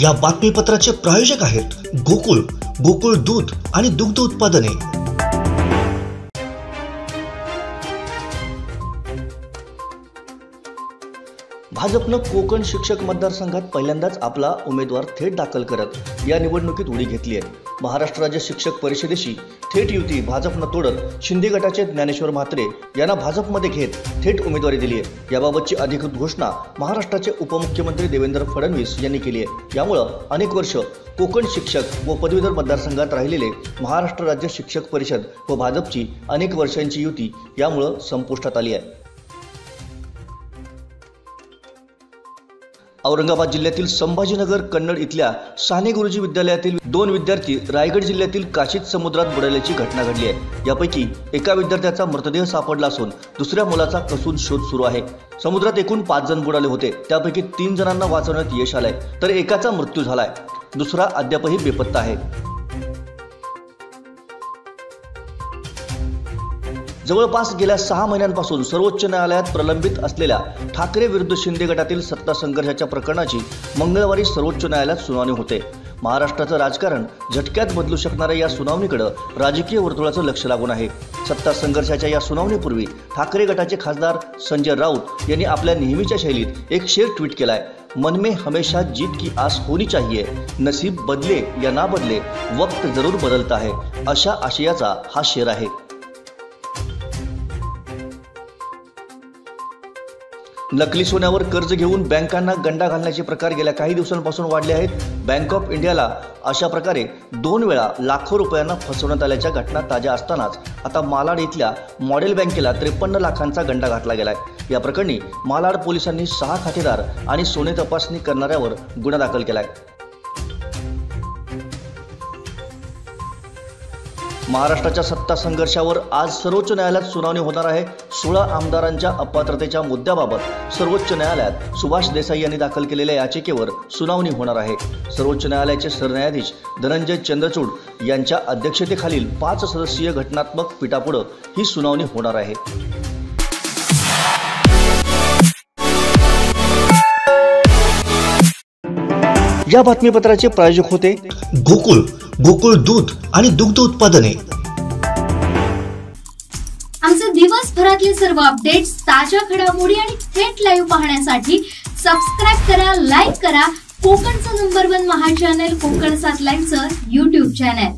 या बातमीपत्राचे प्रायोजक आहेत गोकुळ गोकुळ दूध आणि दुग्ध उत्पादने. भाजपनं कोकण शिक्षक मतदारसंघात पहिल्यांदाच आपला उमेदवार थेट दाखल करत या निवडणुकीत उडी घेतली आहे. महाराष्ट्र राज्य शिक्षक परिषदेशी थेट युती भाजपनं तोडत शिंदे गटाचे ज्ञानेश्वर म्हात्रे यांना भाजपमध्ये घेत थेट उमेदवारी दिली आहे. याबाबतची अधिकृत घोषणा महाराष्ट्राचे उपमुख्यमंत्री देवेंद्र फडणवीस यांनी केली आहे. यामुळं अनेक वर्ष कोकण शिक्षक व पदवीधर मतदारसंघात राहिलेले महाराष्ट्र राज्य शिक्षक परिषद व भाजपची अनेक वर्षांची युती यामुळं संपुष्टात आली आहे. औरंगाबाद जिल्ह्यातील संभाजीनगर कन्नड इथल्या साने गुरुजी विद्यालयातील दोन विद्यार्थी रायगड जिल्ह्यातील काशीत समुद्रात बुडाल्याची घटना घडली आहे. यापैकी एका विद्यार्थ्याचा मृतदेह सापडला असून दुसऱ्या मुलाचा कसून शोध सुरू आहे. समुद्रात एकूण पाच जण बुडाले होते. त्यापैकी तीन जणांना वाचवण्यात यश आलंय. तर एकाचा मृत्यू झालाय. दुसरा अद्यापही बेपत्ता आहे. जवळपास गेल्या सहा महिन्यांपासून सर्वोच्च न्यायालयात प्रलंबित असलेल्या ठाकरे विरुद्ध शिंदे गटातील सत्ता संघर्षाच्या प्रकरणाची मंगळवारी सर्वोच्च न्यायालयात सुनावणी होते. महाराष्ट्राचं राजकारण झटक्यात बदलू शकणाऱ्या या सुनावणीकडे राजकीय वर्तुळाचं लक्ष लागून आहे. सत्ता संघर्षाच्या या सुनावणीपूर्वी ठाकरे गटाचे खासदार संजय राऊत यांनी आपल्या नेहमीच्या शैलीत एक शेर ट्विट केलाय मन में हमेशा जीत की आस होनी चाहिए नसीब बदले या ना बदले वक्त जरूर बदलता है अशा आशयाचा हा शेर आहे. नकली सोन्यावर कर्ज घेऊन बँकांना गंडा घालण्याचे प्रकार गेल्या काही दिवसांपासून वाढले आहेत. बँक ऑफ इंडियाला अशा प्रकारे दोन वेळा लाखो रुपयांना फसवण्यात आल्याच्या घटना ताज्या असतानाच आता मालाड इथल्या मॉडेल बँकेला त्रेपन्न लाखांचा गंडा घातला गेलाय. या प्रकरणी मालाड पोलिसांनी सहा खातेदार आणि सोने तपासणी करणाऱ्यावर गुन्हा दाखल केलाय. महाराष्ट्राच्या सत्ता संघर्षावर आज सर्वोच्च न्यायालयात सुनावणी होणार आहे. सोळा आमदारांच्या अपात्रतेच्या मुद्द्याबाबत सर्वोच्च न्यायालयात सुभाष देसाई यांनी दाखल केलेल्या याचिकेवर सुनावणी होणार आहे. सर्वोच्च न्यायालयाचे सरन्यायाधीश धनंजय चंद्रचूड यांच्या अध्यक्षतेखालील पाच सदस्यीय घटनात्मक पीठापुढं ही सुनावणी होणार आहे. या बातमीपत्राचे प्रायोजक होते गोकुळ गोकुळ दूध आणि दुग्ध उत्पादने. आमचे दिवसभरातले सर्व अपडेट्स ताज्या घडामोडी आणि थेट लाईव्ह पाहण्यासाठी सबस्क्राईब करा लाईक करा. कोकणचं नंबर वन महा चॅनल कोकण सात लाईव्हचं युट्यूब चॅनल